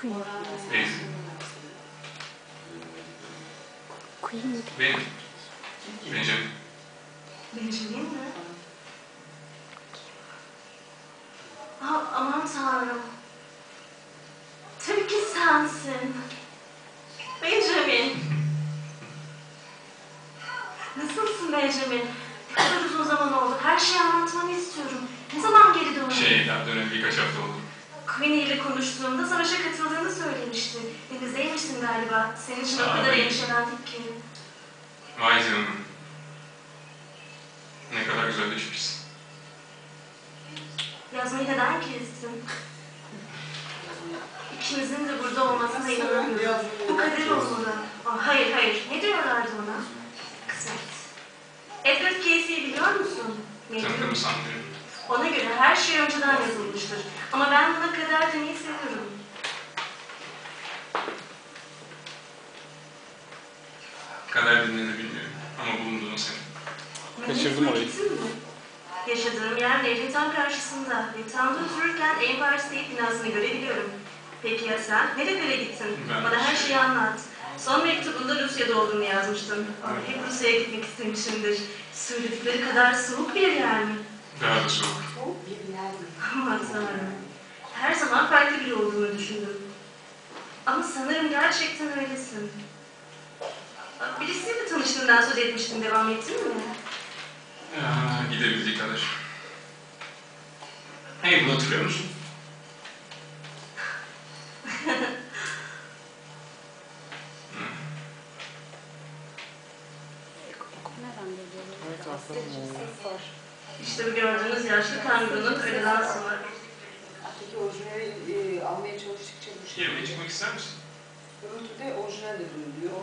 Queen. Benim. Queen. Benim. Benjamin. Benjamin mi? Ah, aman tanrım. Tabii ki sensin. Benjamin. Nasılsın Benjamin? Ne kadar uzun zaman oldu. Her şeyi anlatmanı istiyorum. Ne zaman geri döndün? Şey, daha dönem birkaç hafta oldu. Queenie ile konuştuğumda savaşa katıldığını söylemişti. Denizdeymişsin galiba. Senin için o kadar endişelendik ki. Vay canına. Ne kadar güzel düşmüşsün. Yazmayı neden kestin? İkimizin de burada olmasına inanamıyorum. Bu kader olmalı. Aa, hayır hayır. Ne diyorlardı ona? Kısmet. Edward Casey'i biliyor musun? Tanıdığımı sanmıyorum. Ona göre her şey önceden yazılmıştır. Ama ben buna kader demeyi seviyorum. Kader dinlerini bilmiyorum. Ama bulunduğun senin. Kaçırdım orayı. Gittin mi? Yaşadığım yer nehrin tam karşısında ve tam da otururken Empire State binasını görebiliyorum. Peki ya sen? Nerelere gittin? Ben- Bana her şeyi anlat. Son mektubunda Rusya'da olduğunu yazmıştın. Hep Rusya'ya gitmek istemişimdir. Söyledikleri kadar soğuk bir yer mi? Da soğuk. Aman tanrım. Her zaman farklı biri olduğunu düşündüm. Ama sanırım gerçekten öylesin. Birisiyle tanıştığından söz etmiştin. Devam ettin mi? Aa, gidebildiği kadar. Hey, bunu hatırlıyor musun? Evet aferin. İşte bu gördüğünüz yaşlı kangurunun öğleden sonra. Peki orijinali e, almaya çalıştıkça bu şey. Çıkmak ister misin? Görüntüde orijinal de duyuluyor.